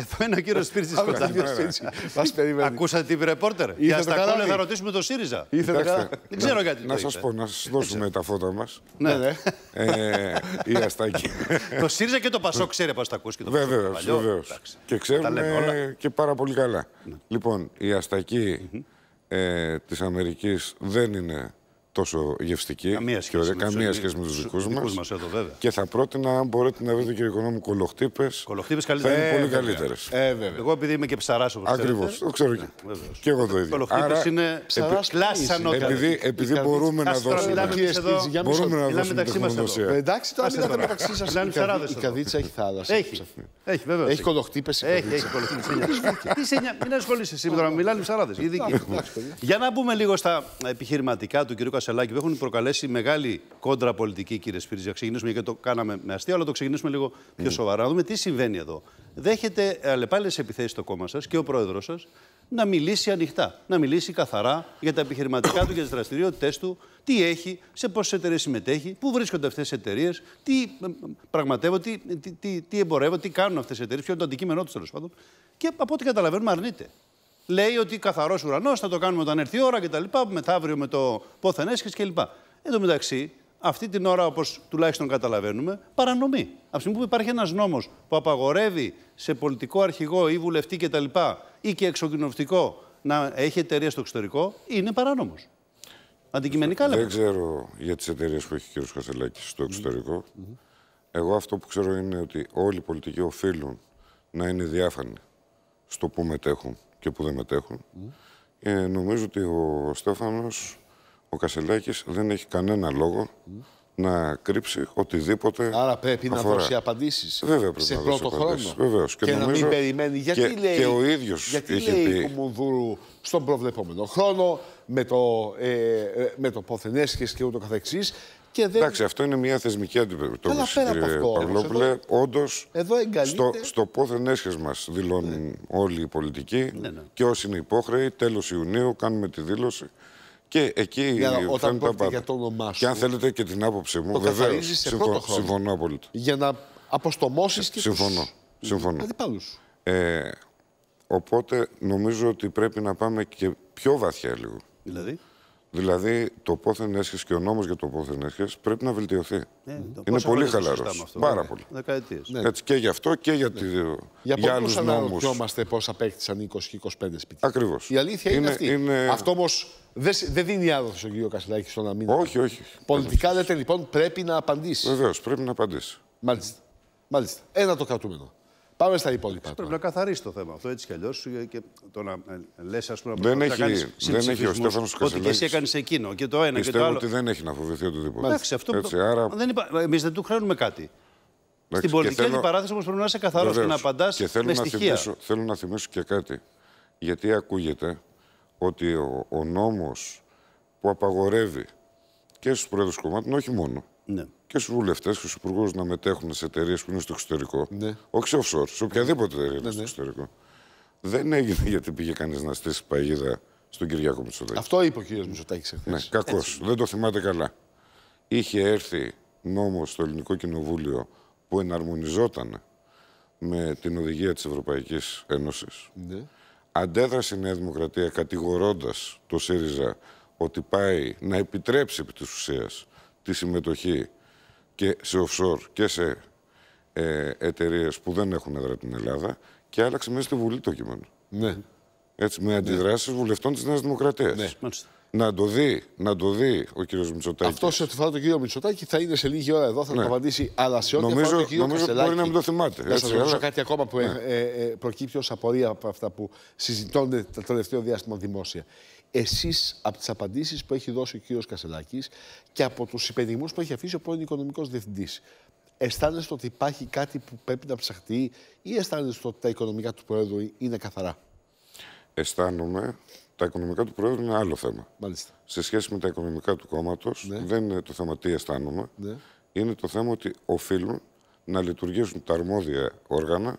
Εδώ είναι ο κύριος Σπίρτζης Πάμε κοντά. στον κύριος Σπίρτζης. Μας περιμένει. Ακούσατε την ρεπόρτερ; Ήρθε Για το στα καράβι. κόλλα θα ρωτήσουμε το ΣΥΡΙΖΑ. Ήρθε το καλά. Δεν ξέρω γιατί Να το σας είπε. πω, να σας δώσουμε τα φώτα μας. Ναι, ναι. Ε, η Αστάκη. Το ΣΥΡΙΖΑ και το ΠΑΣΟΚ ξέρει πώς τα ακούσει και το PASOK Βεβαίως, παλιό. βεβαίως. Εντάξει. Και Τα λέμε όλα. ξέρουμε και πάρα πολύ καλά. Λοιπόν, η αστακή ε, της Αμερικής δεν είναι τόσο γευστική. Καμία και σχέση ωραία, με τους καμία Ελλήνες- σχέση με τους τους δικούς δικούς μας. μας εδώ, βέβαια. Και θα πρότεινα, αν μπορείτε να βρείτε και οικονόμου κολοχτύπες, Κολοχτύπες θα καλύτερα. είναι Ε, πολύ βέβαια. καλύτερες. Ε, βέβαια. Εγώ επειδή είμαι και ψαράς όπως Ακριβώς, το ξέρω και. Και εγώ το ίδιο. Κολοχτύπες Άρα, είναι Ψαράς κλάση είσαι. ανώτατη. επειδή, επειδή καρδίτσα. μπορούμε να Κάτσε τώρα, δώσουμε... μιλάμε Κύριε εμείς εδώ. Σπίρτζη, για μισό Μπορούμε να Μιλάμε δώσουμε μεταξύ μας εδώ. τεχνογνωσία. Ε, Εντάξει, τώρα Άσε μιλάτε τώρα. μεταξύ σας. Μιλάνε ψαράδες Η εδώ. καδίτσα έχει θάλασσα. Έχει. Έχει, βέβαια. Έχει κολοχτύπες η Έχει, καδίτσα. έχει κολοχτύπες. Τι σε νοιάζει, μην ασχολείσαι εσύ τώρα, μιλάνε οι ψαράδε. Για να μπούμε λίγο στα επιχειρηματικά του κ. Κασελάκη που έχουν προκαλέσει μεγάλη κόντρα πολιτική, κύριε Σπίριτζη. Να ξεκινήσουμε γιατί το κάναμε με αστείο, αλλά το ξεκινήσουμε λίγο πιο σοβαρά. Να δούμε τι συμβαίνει εδώ. Δέχεται αλλεπάλληλε επιθέσεις στο κόμμα σας και ο πρόεδρος σας να μιλήσει ανοιχτά, να μιλήσει καθαρά για τα επιχειρηματικά του, για τις δραστηριότητέ του, τι έχει, σε πόσες εταιρείες συμμετέχει, πού βρίσκονται αυτές οι εταιρείες, τι ε, πραγματεύονται, τι, τι, τι, τι εμπορεύονται, τι κάνουν αυτές οι εταιρείες, ποιο είναι το αντικείμενό τους τέλος πάντων. Και από ό,τι καταλαβαίνουμε, αρνείται. Λέει ότι καθαρός ουρανός, θα το κάνουμε όταν έρθει η ώρα κτλ. Μεθαύριο με το πόθεν έσχε κλπ. Εν τω μεταξύ, αυτή την ώρα, όπως τουλάχιστον καταλαβαίνουμε, παρανομεί. Από τη στιγμή που υπάρχει ένας νόμος που απαγορεύει σε πολιτικό αρχηγό ή βουλευτή κτλ. ή και εξοκοινοβτικό να έχει εταιρεία στο εξωτερικό, είναι παράνομος. Αντικειμενικά λέμε. Δεν ξέρω για τις εταιρείες που έχει ο κ. Κασελάκης στο εξωτερικό. Εγώ αυτό που ξέρω είναι ότι όλοι οι πολιτικοί οφείλουν να είναι διάφανοι στο που μετέχουν και που δεν μετέχουν. Και νομίζω ότι ο Στέφανος, ο Κασελάκης, δεν έχει κανένα λόγο να κρύψει οτιδήποτε Άρα πρέπει να αφορά. δώσει απαντήσεις. Βέβαια πρέπει σε να δώσει πρώτο απαντήσεις. χρόνο. Βεβαίως. Και, Και να νομίζω- μην περιμένει. Γιατί και- λέει, και ο ίδιος γιατί είχε λέει πει- Κουμουνδούρου στον προβλεπόμενο χρόνο με το, ε, ε, με το πόθεν έσχες και ούτω καθεξής. Και δεν... Εντάξει, αυτό είναι μια θεσμική αντιμετώπιση, Καλά, πέρα από κύριε αυτό, όμως, Παυλόπουλε. εδώ- Όντως, εδώ εγκαλείται- στο, στο πόθεν έσχες μας δηλώνουν όλοι οι πολιτικοί Ναι, και όσοι είναι υπόχρεοι, τέλος Ιουνίου κάνουμε τη δήλωση και εκεί Για να- όταν φαίνεται τα πρόκειται πάντα. για το όνομά Και αν σου, θέλετε και την άποψή μου, το βεβαίως, καθαρίζεις σε συμφω- πρώτο χρόνο. συμφωνώ απόλυτα. Για να αποστομώσεις και Συμφωνώ. τους Συμφωνώ. αντιπάλους. Ε, οπότε νομίζω ότι πρέπει να πάμε και πιο βαθιά λίγο. Δηλαδή; Δηλαδή, το πόθεν έσχες και ο νόμος για το πόθεν έσχες πρέπει να βελτιωθεί. Ε, το είναι πόσο πολύ χρόνια το χαλαρός. συζητάμε αυτό, Πάρα βέβαια. πολύ. Δεκαετίες. Έτσι, και γι' αυτό και για, τη, Για για πολλούς άλλους νόμους. αναρωτιόμαστε πώς απέκτησαν 20 και 25 σπίτια. Ακριβώς. Η αλήθεια είναι, Είναι- αυτή. είναι- Αυτό όμως δεν, σ- δεν δίνει άδοθος στον κύριο Κασιλάκη στο να μην. Όχι, όχι. Πολιτικά λέτε λοιπόν πρέπει να απαντήσει. Βεβαίως, πρέπει να απαντήσει. Μάλιστα. Μάλιστα. Ένα το κρατούμενο. Πάμε στα υπόλοιπα. Πρέπει τώρα. να καθαρίσει το θέμα αυτό έτσι κι αλλιώς. Και το να λες, ας πούμε, Δεν να έχει- κάνεις δεν συμψηφισμούς, έχει ο Στέφανος Ότι και εσύ Κασελάκης. έκανες εκείνο και το ένα και το Πιστεύω άλλο. ότι δεν έχει να φοβηθεί οτιδήποτε. Εντάξει, αυτό Έτσι, το- άρα, δεν είπα... Εμείς δεν του χρέωνουμε κάτι. εντάξει, Στην και πολιτική θέλω- αντιπαράθεση όμως πρέπει να είσαι καθαρός και να Βεβαίως. απαντάς Και θέλω με να, στοιχεία. θυμίσω, θέλω να θυμίσω και κάτι. Γιατί ακούγεται ότι ο, ο νόμος που απαγορεύει και στους πρόεδρους κομμάτων, όχι μόνο, Ναι. Και στους βουλευτές και στους υπουργούς να μετέχουν σε εταιρείες που είναι στο εξωτερικό, Ναι. όχι σε offshore, σε οποιαδήποτε εταιρεία είναι στο εξωτερικό, δεν έγινε γιατί πήγε κανείς να στήσει παγίδα στον Κυριάκο Μητσοτάκη. Αυτό είπε ο κύριος Μητσοτάκης εχθές. Ναι, κακώ. Δεν το θυμάται καλά. Είχε έρθει νόμος στο Ελληνικό Κοινοβούλιο που εναρμονιζόταν με την οδηγία της Ευρωπαϊκής Ένωσης. Ναι. Αντέδρασε η Νέα Δημοκρατία κατηγορώντας το ΣΥΡΙΖΑ ότι πάει να επιτρέψει επί της ουσίας τη συμμετοχή και σε offshore και σε ε, εταιρείες που δεν έχουν έδρα την Ελλάδα και άλλαξε μέσα στη Βουλή το κείμενο. Ναι. Έτσι, με αντιδράσεις βουλευτών της Νέας Δημοκρατίας. Ναι. Μάλιστα. Να το δει, να το δει ο κύριος Μητσοτάκης. Αυτό σε ό,τι αφορά τον κύριο Μητσοτάκη θα είναι σε λίγη ώρα εδώ, θα Ναι. το απαντήσει. Αλλά σε ό,τι Νομίζω- αφορά τον κύριο νομίζω Κασελάκη. μπορεί να μην το θυμάται, Να σας έτσι, ρωτήσω αλλά- κάτι ακόμα που ε, ε, ε, προκύπτει ως απορία από αυτά που συζητώνται το τελευταίο διάστημα δημόσια. Εσείς από τις απαντήσεις που έχει δώσει ο κύριος Κασελάκης και από τους υπενιγμούς που έχει αφήσει ο πρώην οικονομικός διευθυντής, αισθάνεστε ότι υπάρχει κάτι που πρέπει να ψαχτεί ή αισθάνεστε ότι τα οικονομικά του Προέδρου είναι καθαρά; Αισθάνομαι, τα οικονομικά του Πρόεδρου είναι άλλο θέμα. Μάλιστα. Σε σχέση με τα οικονομικά του κόμματος, δεν είναι το θέμα τι αισθάνομαι. Ναι. Είναι το θέμα ότι οφείλουν να λειτουργήσουν τα αρμόδια όργανα,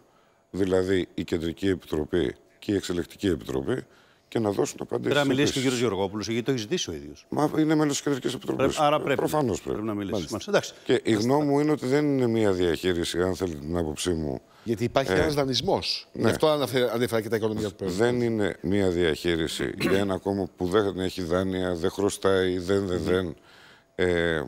δηλαδή η Κεντρική Επιτροπή και η Εξελεκτική Επιτροπή, και να δώσουν απαντήσει. Πρέπει να μιλήσει και ο κύριος Γεωργόπουλος, γιατί το έχει ζητήσει ο ίδιος. Μα είναι μέλος της Κεντρικής Επιτροπής. Άρα πρέπει. Προφανώς πρέπει. πρέπει να μιλήσει. Μάλιστα. Εντάξει. Και η γνώμη μου είναι ότι δεν είναι μια διαχείριση, αν θέλετε την άποψή μου. Γιατί υπάρχει ένας δανεισμός. Γι' αυτό αναφέρα, ανέφερα και τα οικονομικά του πρόεδρου. Δεν είναι μια διαχείριση για ένα κόμμα που δεν έχει δάνεια, δεν χρωστάει, δεν, δεν, δεν. Ε,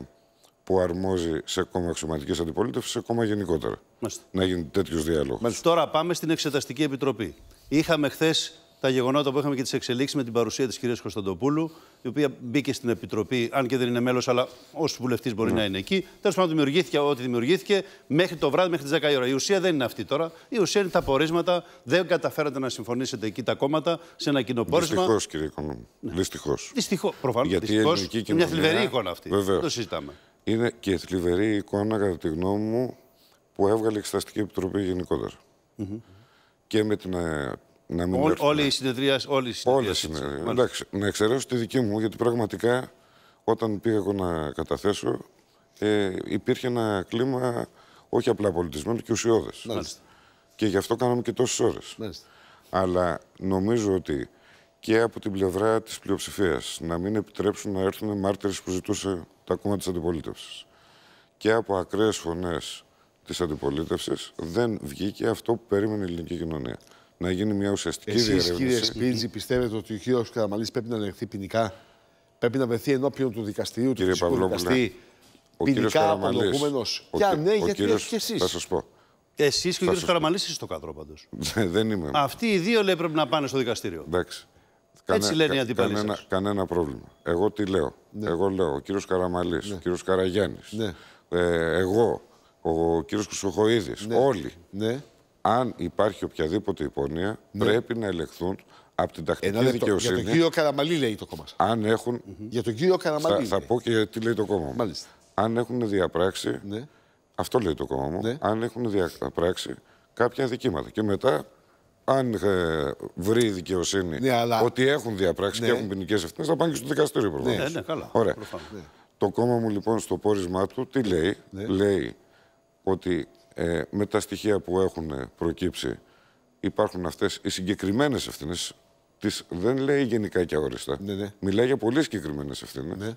που αρμόζει σε κόμμα αξιωματικής αντιπολίτευσης, σε κόμμα γενικότερα. Μάλιστα. Να γίνει τέτοιος διάλογος. Τώρα πάμε στην Εξεταστική Επιτροπή. Είχαμε χθες τα γεγονότα που είχαμε και τις εξελίξεις με την παρουσία της κυρίας Κωνσταντοπούλου, η οποία μπήκε στην Επιτροπή, αν και δεν είναι μέλος, αλλά ως βουλευτής μπορεί να είναι εκεί. Τέλος πάντων, δημιουργήθηκε ό,τι δημιουργήθηκε μέχρι το βράδυ, μέχρι τις 10 η ώρα. Η ουσία δεν είναι αυτή τώρα. Η ουσία είναι τα πορίσματα. Δεν καταφέρατε να συμφωνήσετε εκεί τα κόμματα σε ένα κοινό πόρισμα. Δυστυχώς, κύριε Οικονόμου. Δυστυχώς. Δυστυχώ, προφανώς. Γιατί η Δυστυχώς, ελληνική Μια κοινωνία- θλιβερή εικόνα αυτή. Βεβαίως. Το συζητάμε. Είναι και θλιβερή εικόνα, κατά τη γνώμη μου, που έβγαλε η Εξεταστική Επιτροπή γενικότερα. Και με την. Ε, Να μην Όλη, έρθουμε- όλη η συνεδρία. Όλη η Όλε συνεδρίαση. είναι. Μάλιστα. Εντάξει, να εξαιρέσω τη δική μου, γιατί πραγματικά όταν πήγα εγώ να καταθέσω, ε, υπήρχε ένα κλίμα όχι απλά πολιτισμένο και ουσιώδες. Μάλιστα. Και γι' αυτό κάναμε και τόσες ώρες. Μάλιστα. Αλλά νομίζω ότι και από την πλευρά της πλειοψηφίας να μην επιτρέψουν να έρθουν μάρτυρες που ζητούσε τα κόμματα της αντιπολίτευσης. Και από ακραίες φωνές της αντιπολίτευσης δεν βγήκε αυτό που περίμενε η ελληνική κοινωνία. Να γίνει μια ουσιαστική Εσείς, κύριε διερεύνηση. Σπίτζη, πιστεύετε ότι ο κύριος Καραμαλής πρέπει να ελεγχθεί ποινικά; Πρέπει να βρεθεί ενώπιον του δικαστηρίου, του Κύριε φυσικού Παυλόπουλε, δικαστή. Ο κύριος Ποινικά Καραμαλής, απολογούμενος. ο Και αν κυ- ναι, ο γιατί κύριος- και εσείς. Θα σας πω. Εσείς και ο Θα κ. σας Καραμαλής είστε στο κάδρο πάντως. δεν είμαι. Αυτοί οι δύο λέει πρέπει να πάνε στο δικαστήριο. Εντάξει. Έτσι λένε οι αντίπαλοι κανένα, σας. κανένα πρόβλημα. Εγώ τι λέω; Εγώ λέω, ο κύριος Καραμαλής, ο κύριος Καραγιάννης, Ναι. ε, εγώ, ο κύριος Χρυσοχοίδης, όλοι. Ναι. Αν υπάρχει οποιαδήποτε υπονοία, πρέπει να ελεγχθούν από την Ένα τακτική λεπτό. Για τον δικαιοσύνη. κύριο Καραμαλή λέει το κόμμα σας. Αν έχουν. Για τον κύριο Καραμαλή. Θα, θα λέει. πω και τι λέει το κόμμα μου. Μάλιστα. Αν έχουν διαπράξει. Ναι. Αυτό λέει το κόμμα μου. Ναι. Αν έχουν διαπράξει κάποια δικήματα. Και μετά, αν ε, βρει η δικαιοσύνη Ναι, αλλά- ότι έχουν διαπράξει Ναι. και έχουν ποινικές ευθύνες, θα πάνε και στο δικαστήριο προφανώς. Ναι, ναι, καλά. Ωραία. Προφανώς. Το κόμμα μου λοιπόν στο πόρισμά του τι λέει; Ναι. Λέει ότι ε, με τα στοιχεία που έχουν προκύψει υπάρχουν αυτές οι συγκεκριμένες ευθύνες. Τις, δεν λέει γενικά και αόριστα. Ναι, ναι. Μιλάει για πολύ συγκεκριμένες ευθύνες. Ναι.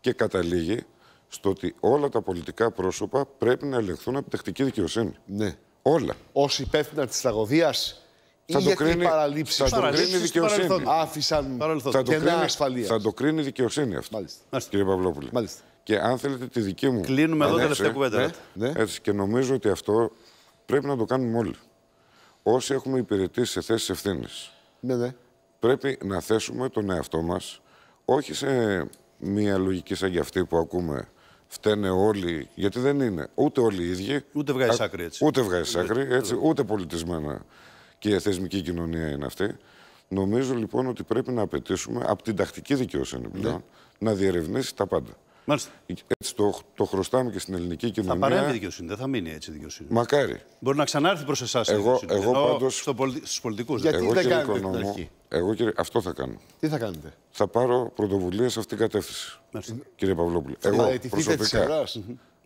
Και καταλήγει στο ότι όλα τα πολιτικά πρόσωπα πρέπει να ελεγχθούν από τεχνική δικαιοσύνη. Ναι. Όλα. Ω υπεύθυνα της τραγωδίας ή Θα το γιατί οι κρίνει- παραλήψεις θα το τους κρίνει η Παραλήψεις δικαιοσύνη. παρελθόντος. άφησαν Παρελθόν. Θα το, κενά κρίνει, ασφαλείας. θα το κρίνει η δικαιοσύνη αυτό. Μάλιστα. Κύριε Παυλόπουλε. Μάλιστα. Και αν θέλετε τη δική μου. Κλείνουμε εδώ άποψη, τελευταία κουβέντα. Ναι. Ναι. Έτσι, και νομίζω ότι αυτό πρέπει να το κάνουμε όλοι. Όσοι έχουμε υπηρετήσει σε θέσεις ευθύνης, Ναι, ναι. πρέπει να θέσουμε τον εαυτό μας όχι σε μια λογική σαν και αυτή που ακούμε. Φταίνε όλοι, γιατί δεν είναι ούτε όλοι οι ίδιοι. Ούτε βγάζεις Α- άκρη έτσι. Ούτε βγάζει άκρη, έτσι, ούτε πολιτισμένα και η θεσμική κοινωνία είναι αυτή. Νομίζω λοιπόν ότι πρέπει να απαιτήσουμε από την τακτική δικαιοσύνη πλέον να διερευνήσει τα πάντα. Μάλιστα. Έτσι το, το χρωστάμε και στην ελληνική Θα κοινωνία. παρέμβει η δικαιοσύνη. Δεν θα μείνει έτσι η δικαιοσύνη. Μακάρι. Μπορεί να ξανάρθει προς εσάς. Εγώ- εγώ πάντως- Στο πολι... Στους πολιτικούς. Γιατί Εγώ, δεν κύριε κάνετε την Οικονόμου, αρχή; εγώ κύριε, αυτό θα κάνω. Τι θα κάνετε; Θα πάρω πρωτοβουλία σε αυτήν την κατεύθυνση. Μάλιστα. Κύριε Παυλόπουλε. Θα Εγώ αιτηθείτε της προσωπικά.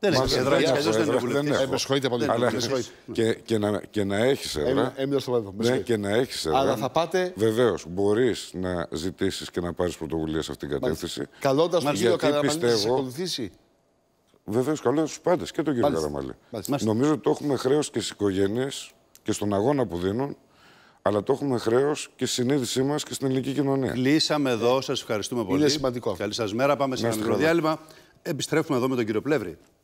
Έδρα. Δεν Μα έχει δεν έδρα, έτσι έχω αλλιώς δεν είναι έδρα, βουλευτής. δεν Ε, έχω. με συγχωρείτε πολύ. Αλλά Με συγχωρείτε. και, και, να, και να έχεις έδρα. Έμεινα- Έμεινα στο βέβαιο. Με Ναι, συγχωρείτε. και να έχεις έδρα. Αλλά θα πάτε- Βεβαίως, μπορείς να ζητήσεις και να πάρεις πρωτοβουλία σε αυτήν την κατεύθυνση. Καλώντας τον κύριο Γιατί Καραμαλής να σα πιστεύω- ακολουθήσει. Βεβαίως, καλό τους πάντες και τον κύριο Μάλιστα. Καραμαλή. Μάλιστα. Νομίζω ότι το έχουμε χρέος και στις οικογένειες και στον αγώνα που δίνουν, αλλά το έχουμε χρέος και στη συνείδησή μας και στην ελληνική κοινωνία. Κλείσαμε εδώ. Σας ευχαριστούμε πολύ. σημαντικό αυτό. Καλή σας μέρα. Πάμε σε Να ένα είστε μικρό καλά. διάλειμμα. Επιστρέφουμε εδώ με τον κύριο Πλεύρη.